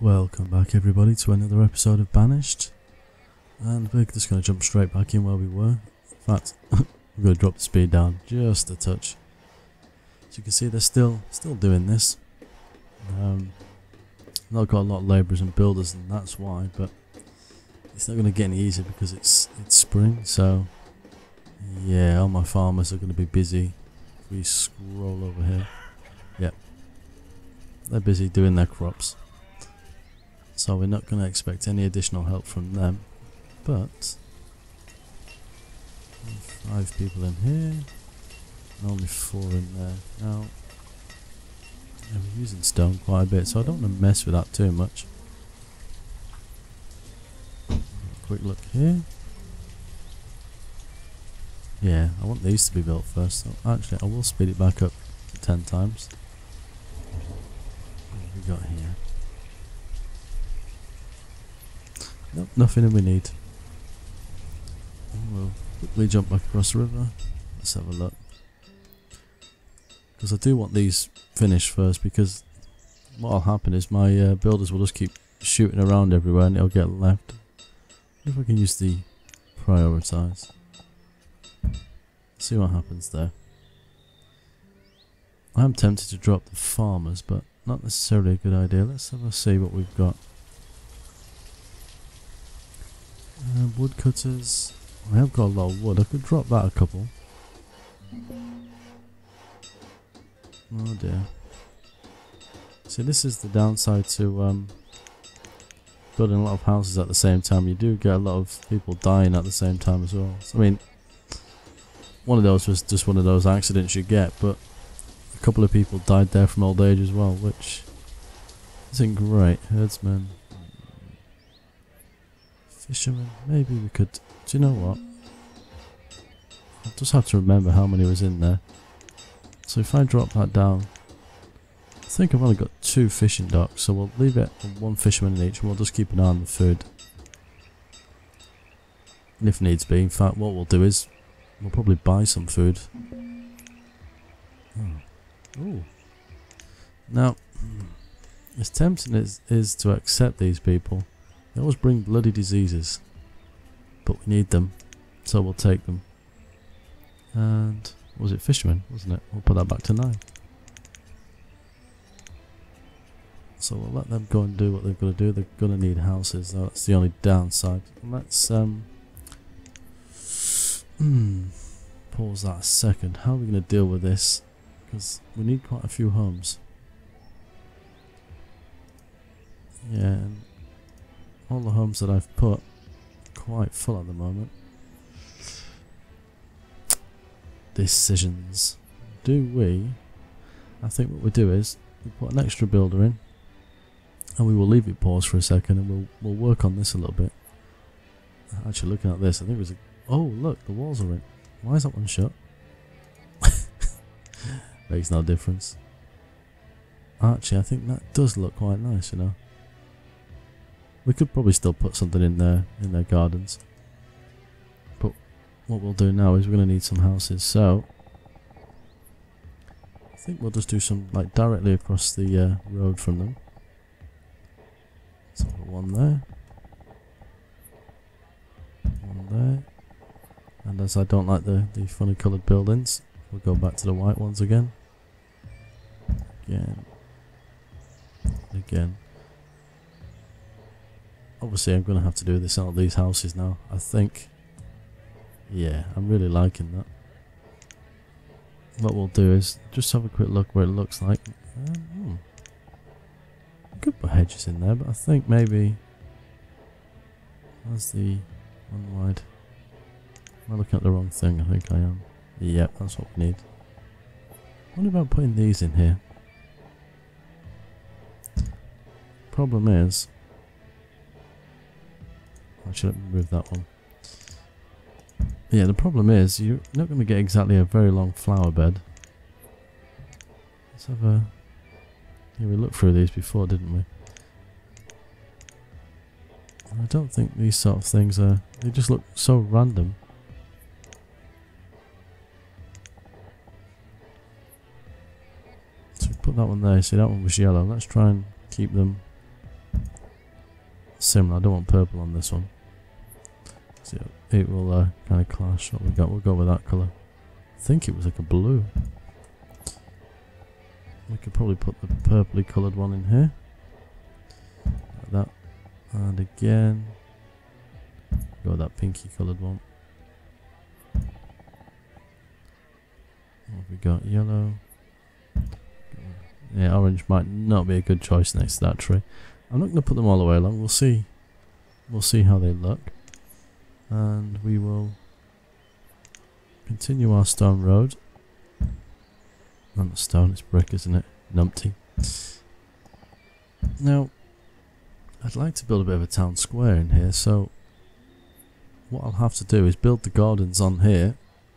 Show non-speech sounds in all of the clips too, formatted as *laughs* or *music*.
Welcome back everybody to another episode of Banished and we're just going to jump straight back in where we were. In fact, we're going to drop the speed down just a touch. As you can see they're still still doing this. Um, not got a lot of labourers and builders and that's why but it's not going to get any easier because it's it's spring so yeah all my farmers are going to be busy. If we scroll over here, yep, they're busy doing their crops. So we're not going to expect any additional help from them. But five people in here, and only four in there. Now, I'm using stone quite a bit, so I don't want to mess with that too much. Quick look here. Yeah, I want these to be built first. So actually, I will speed it back up 10 times. What have we got here? Nope, that we need. We'll quickly jump back across the river. Let's have a look. Because I do want these finished first because what'll happen is my uh, builders will just keep shooting around everywhere and it'll get left. If I can use the prioritize. See what happens there. I'm tempted to drop the farmers, but not necessarily a good idea. Let's have a see what we've got. Uh, woodcutters. I have got a lot of wood. I could drop that a couple. Oh dear. See, this is the downside to um, building a lot of houses at the same time. You do get a lot of people dying at the same time as well. So, I mean, one of those was just one of those accidents you get, but a couple of people died there from old age as well, which isn't great. Herdsmen. Fishermen. Maybe we could... Do you know what? I'll just have to remember how many was in there. So if I drop that down... I think I've only got two fishing docks, so we'll leave it on one fisherman in each and we'll just keep an eye on the food. And if needs be, in fact what we'll do is we'll probably buy some food. Oh. Ooh. Now, *clears throat* as tempting as is to accept these people, they always bring bloody diseases. But we need them, so we'll take them. And was it fishermen, wasn't it? We'll put that back to nine. So we'll let them go and do what they've got to do. They're going to need houses. That's the only downside. Let's um. Hmm. Pause that a second. How are we going to deal with this? Because we need quite a few homes. Yeah, all the homes that I've put quite full at the moment. Decisions. Do we? I think what we do is we put an extra builder in and we will leave it pause for a second and we'll we'll work on this a little bit. Actually looking at this, I think it was a Oh look, the walls are in. Why is that one shut? *laughs* Makes no difference. Actually I think that does look quite nice, you know. We could probably still put something in there, in their gardens. But what we'll do now is we're going to need some houses. So, I think we'll just do some, like, directly across the uh, road from them. So, one there. One there. And as I don't like the, the funny coloured buildings, we'll go back to the white ones again. Again. Again. Obviously, I'm going to have to do this on these houses now. I think. Yeah, I'm really liking that. What we'll do is just have a quick look where it looks like. Um, hmm. Could put hedges in there, but I think maybe. Where's the one wide? Am I looking at the wrong thing? I think I am. Yep, that's what we need. What about putting these in here? Problem is, Actually, let me move that one. Yeah, the problem is you're not going to get exactly a very long flower bed. Let's have a... Yeah, we looked through these before, didn't we? I don't think these sort of things are... They just look so random. So put that one there. See, that one was yellow. Let's try and keep them similar. I don't want purple on this one. So it will uh, kind of clash. What we got? We'll go with that colour. I think it was like a blue. We could probably put the purpley coloured one in here. Like that. And again. Go with that pinky coloured one. What have we got? Yellow. Yeah, orange might not be a good choice next to that tree. I'm not going to put them all the way along. We'll see. We'll see how they look. And we will continue our stone road. Not stone, it's brick, isn't it? Numpty. Now, I'd like to build a bit of a town square in here, so what I'll have to do is build the gardens on here,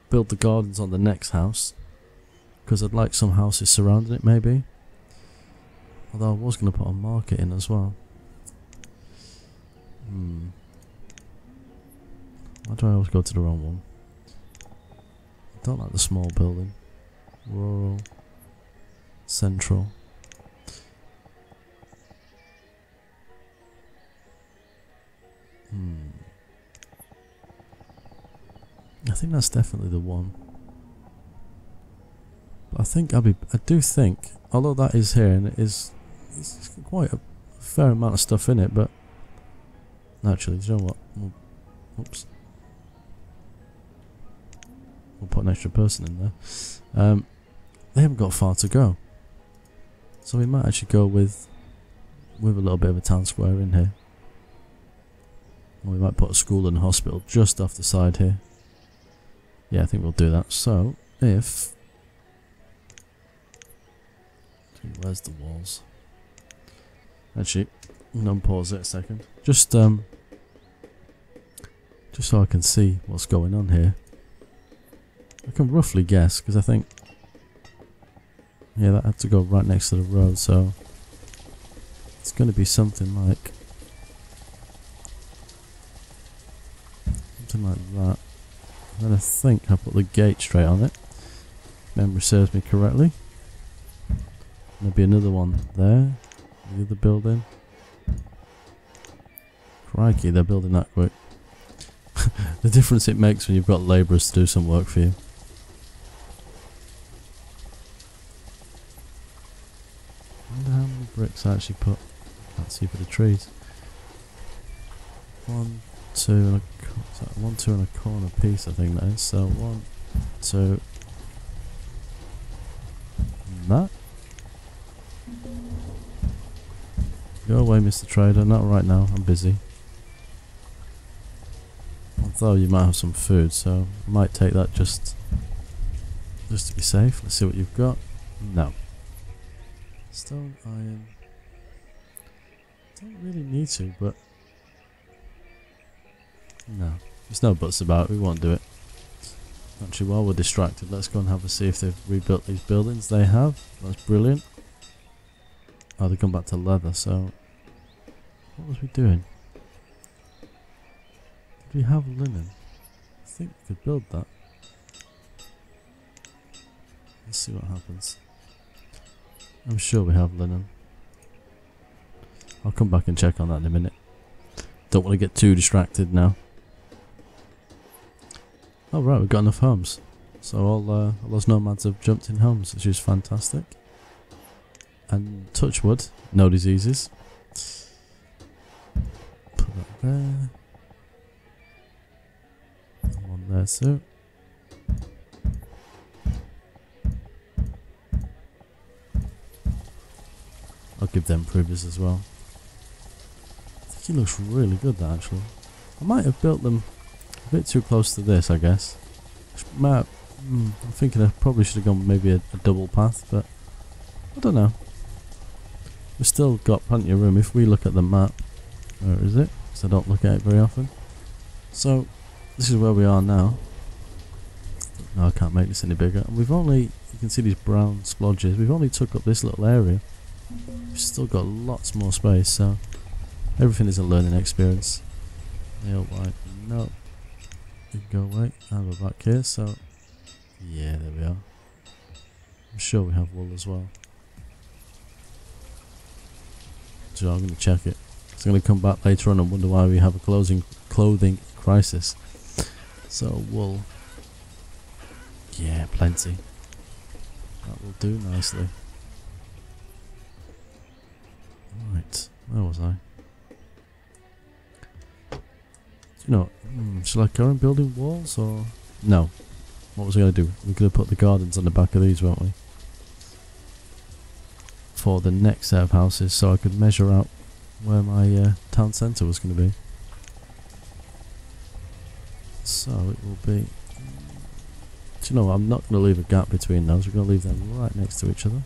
build the gardens on the next house, because I'd like some houses surrounding it maybe. Although I was going to put a market in as well. Hmm. Why do I always go to the wrong one? I don't like the small building. Rural. Central. Hmm. I think that's definitely the one. But I think I'll be. I do think, although that is here and it is, it's quite a fair amount of stuff in it. But naturally, you know what? Oops. We'll put an extra person in there. Um, they haven't got far to go, so we might actually go with with a little bit of a town square in here. we might put a school and a hospital just off the side here. Yeah, I think we'll do that. So, if... Where's the walls? Actually, I'm going to pause it a second. Just, um... Just so I can see what's going on here. I can roughly guess, because I think... Yeah, that had to go right next to the road, so... It's going to be something like... Something like that. And I think I put the gate straight on it. Memory serves me correctly. Maybe another one there. The other building. Crikey, they're building that quick. *laughs* the difference it makes when you've got labourers to do some work for you. I wonder I actually put. Can't see for the trees. One, two and a one, two and a corner piece. I think that is. So one, two, and that. Go away, Mr. Trader. Not right now. I'm busy. Although you might have some food, so I might take that just just to be safe. Let's see what you've got. No. Stone, iron. Don't really need to, but no. There's no buts about it, we won't do it. Actually, while we're distracted, let's go and have a see if they've rebuilt these buildings. They have. That's brilliant. Oh, they come back to leather, so... What was we doing? Did we have linen? I think we could build that. Let's see what happens. I'm sure we have linen. I'll come back and check on that in a minute. Don't want to get too distracted now. Oh right, we've got enough homes. So all, uh, all those nomads have jumped in homes, which is fantastic. And touch wood, no diseases. Put that there. One there too. I'll give them provers as well. I he looks really good that actually. I might have built them a bit too close to this, I guess. Might, mm, I'm thinking I probably should have gone maybe a, a double path, but I don't know. We've still got plenty of room. If we look at the map, where is it? Because I don't look at it very often. So, this is where we are now. No, I can't make this any bigger. And We've only, you can see these brown splodges, we've only took up this little area. We've still got lots more space, so everything is a learning experience. Nail white, no. Go away. We're back here, so yeah, there we are. I'm sure we have wool as well. So I'm going to check it. It's going to come back later on and wonder why we have a closing clothing crisis. So wool. Yeah, plenty. That will do nicely. Right, where was I? You know, hmm, should I go and building walls or... No. What was I going to do? We're going to put the gardens on the back of these, weren't we? For the next set of houses so I could measure out where my uh, town centre was going to be. So it will be... Do you know what? I'm not going to leave a gap between those. We're going to leave them right next to each other.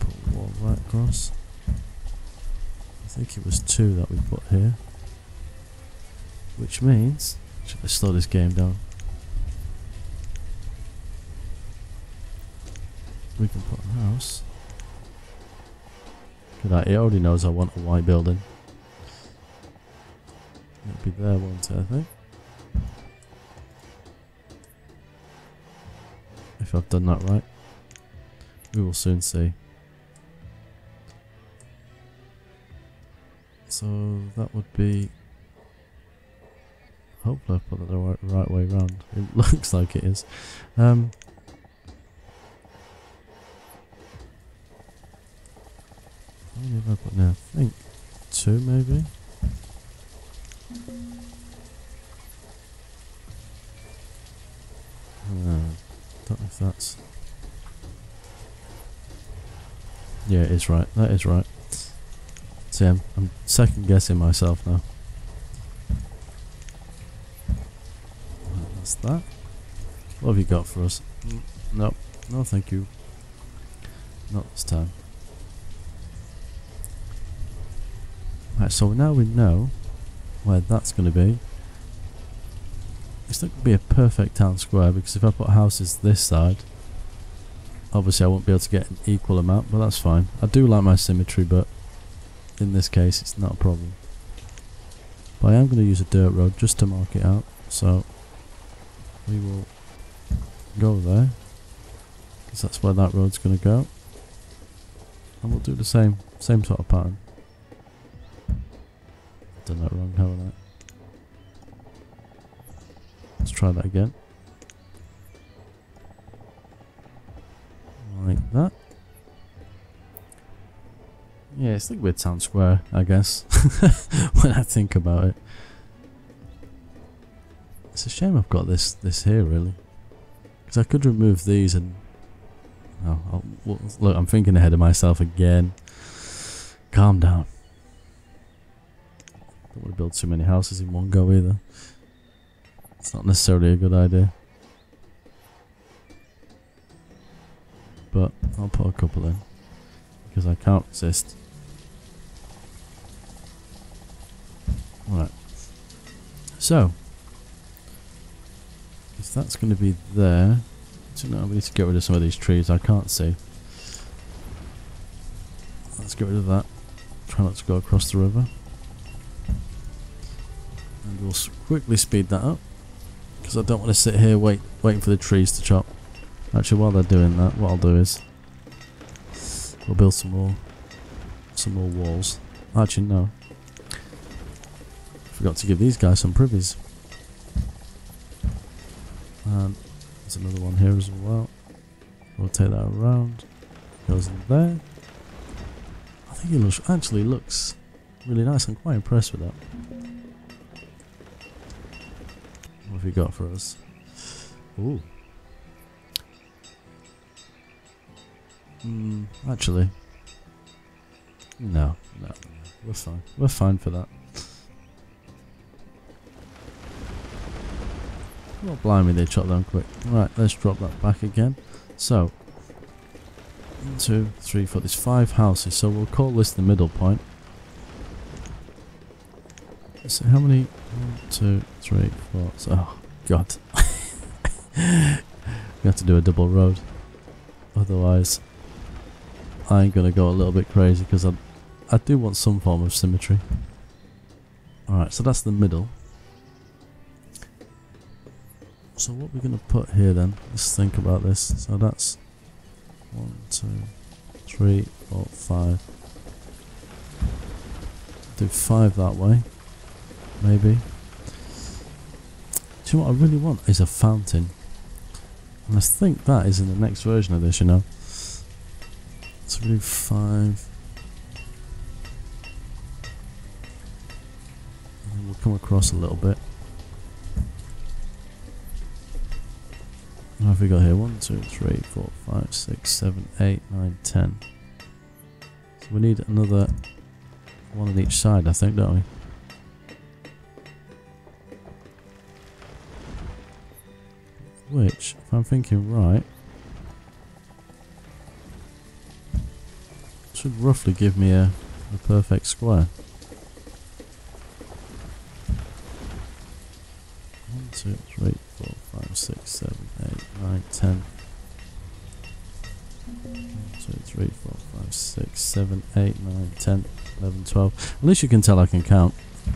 Put one right across. Think it was two that we put here. Which means... Should I slow this game down? We can put a house. Look at it already knows I want a white building. It'll be there, won't it, I think? If I've done that right. We will soon see. So that would be... Hopefully I put that the right, right way round. *laughs* It looks like it is. Um, how many have I put now? I think two maybe? Uh, don't know if that's... Yeah, it is right. That is right. See, I'm, I'm second guessing myself now. That's that. What have you got for us? Mm, no, no thank you. Not this time. Right, so now we know where that's going to be. It's not going to be a perfect town square because if I put houses this side, obviously I won't be able to get an equal amount, but that's fine. I do like my symmetry, but in this case it's not a problem. But I am going to use a dirt road just to mark it out, so we will go there because that's where that road's going to go. And we'll do the same, same sort of pattern. Done that wrong, haven't I? Let's try that again. Like that. Yeah, it's like weird town square, I guess, *laughs* when I think about it. It's a shame I've got this this here, really. Because I could remove these and... Oh, oh, well, look, I'm thinking ahead of myself again. Calm down. Don't want to build too many houses in one go either. It's not necessarily a good idea. But I'll put a couple in. Because I can't resist. Right. So. If that's going to be there. So now we need to get rid of some of these trees I can't see. Let's get rid of that. Try not to go across the river. And we'll quickly speed that up. Because I don't want to sit here wait, waiting for the trees to chop. Actually, while they're doing that, what I'll do is... We'll build some more... Some more walls. Actually, no. Forgot to give these guys some privies. And there's another one here as well. Take that around. Goes in there. I think it looks, actually looks really nice. I'm quite impressed with that. What have you got for us? Ooh. Hmm, actually. No, no, no. We're fine. We're fine for that. Oh, blimey, they chopped down quick. Right, let's drop that back again. So, one, two, three, four. There's five houses, so we'll call this the middle point. Let's how many? One, two, three, four. So, oh, God. *laughs* we have to do a double road. Otherwise, I'm going to go a little bit crazy because I, I do want some form of symmetry. Alright, so that's the middle. So what we're going to put here then, let's think about this. So that's one, two, three, four, five. Do five that way. Maybe. Do you know what I really want? Is a fountain. And I think that is in the next version of this, you know. So we do five. And we'll come across a little bit. What have we got here? One, two, three, four, five, six, seven, eight, nine, ten. So we need another one on each side, I think, don't we? Which, if I'm thinking right, should roughly give me a, a perfect square. One, two, three, four, five, six, seven, eight, nine, ten. One, two, three, four, five, six, seven, eight, nine, ten, eleven, twelve. At least you can tell I can count.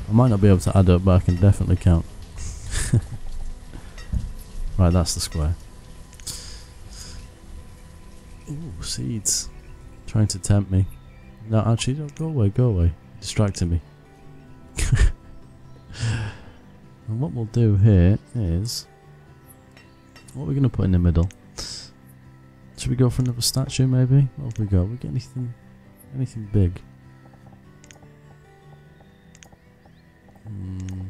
I might not be able to add up, but I can definitely count. *laughs* right, that's the square. Ooh, seeds. Trying to tempt me. No, actually, don't go away, go away. Distracting me. *laughs* and what we'll do here is... What are we going to put in the middle? Should we go for another statue, maybe? What have we got? We get anything... Anything big? Hmm.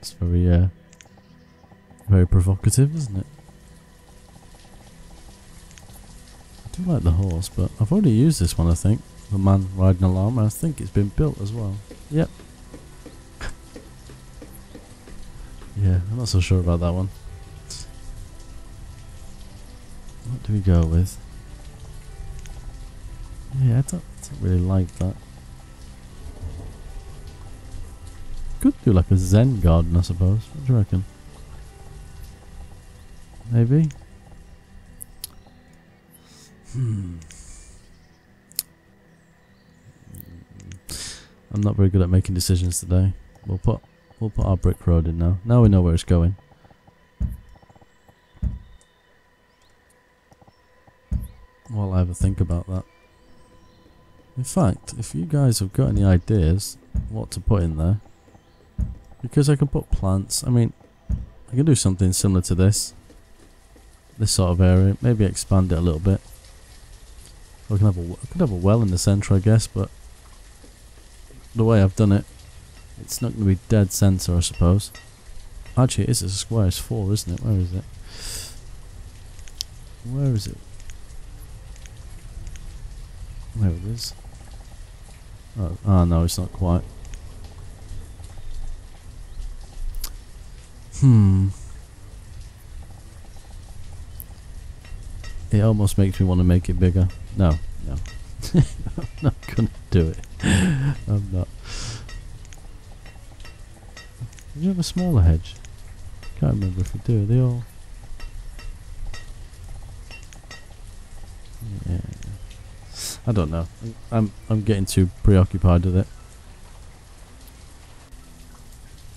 It's very, uh... Very provocative, isn't it? I do like the horse, but I've already used this one, I think. The man riding a llama. I think it's been built as well. Yep. Yeah, I'm not so sure about that one. What do we go with? Yeah, I don't, I don't really like that. Could do like a Zen garden, I suppose. What do you reckon? Maybe? Hmm. I'm not very good at making decisions today. We'll put we'll put our brick road in now. Now we know where it's going. While I ever think about that. In fact, if you guys have got any ideas what to put in there, because I can put plants, I mean, I can do something similar to this. This sort of area, maybe expand it a little bit. I can have a, I could have a well in the centre, I guess, but the way I've done it, it's not going to be dead centre, I suppose. Actually, it is a square. It's four, isn't it? Where is it? Where is it? There it is. Oh, oh no, it's not quite. Hmm. It almost makes me want to make it bigger. No, no. *laughs* I'm not going to do it. *laughs* I'm not. Do you have a smaller hedge? Can't remember if we do. Are they all? Yeah. I don't know. I'm I'm getting too preoccupied with it.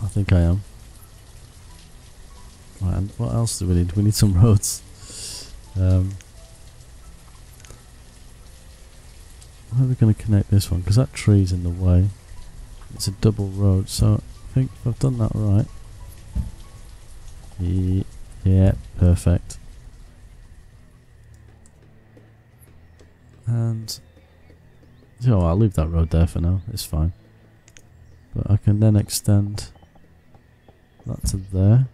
I think I am. Right, and what else do we need? We need some roads. Um, how are we going to connect this one? Because that tree's in the way. It's a double road, so think I've done that right. Yeah, yeah perfect. And you know, I'll leave that road there for now. It's fine. But I can then extend that to there,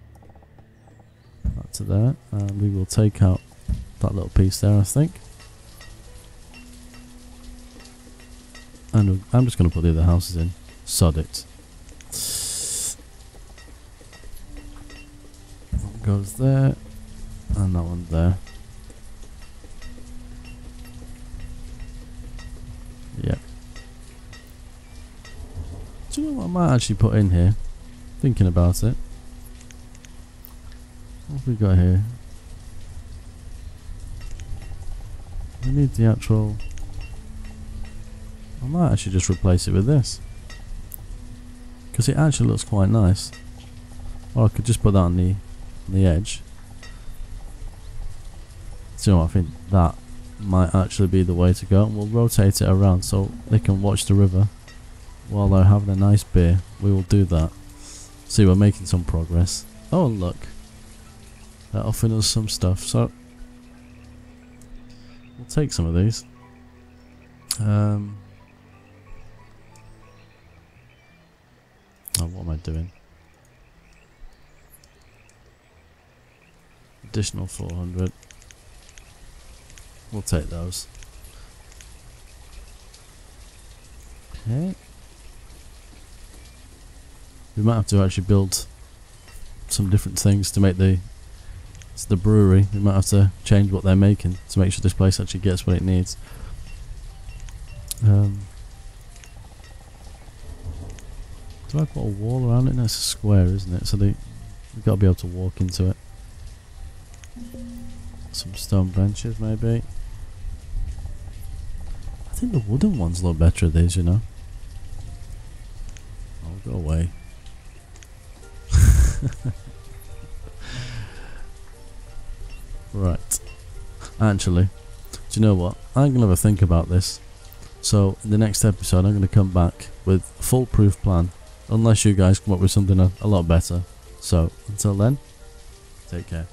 that to there, and we will take out that little piece there, I think. And I'm just going to put the other houses in. Sod it. Goes there, and that one there. Yep. Do you know what I might actually put in here? Thinking about it. What have we got here? We need the actual... I might actually just replace it with this. Because it actually looks quite nice. Or I could just put that on the, the edge. So I think that might actually be the way to go. And we'll rotate it around so they can watch the river while they're having a nice beer. We will do that. See, we're making some progress. Oh, look. They're offering us some stuff, so we'll take some of these. Um, oh, what am I doing? Additional 400. We'll take those. Okay. We might have to actually build some different things to make the it's the brewery. We might have to change what they're making to make sure this place actually gets what it needs. Um, do I put a wall around it? No, it's a square, isn't it? So they, we've got to be able to walk into it. Some stone benches, maybe. I think the wooden ones look better these, you know. I'll go away. *laughs* right. Actually, do you know what? I'm going to have a think about this. So, in the next episode, I'm going to come back with a foolproof plan. Unless you guys come up with something a, a lot better. So, until then, take care.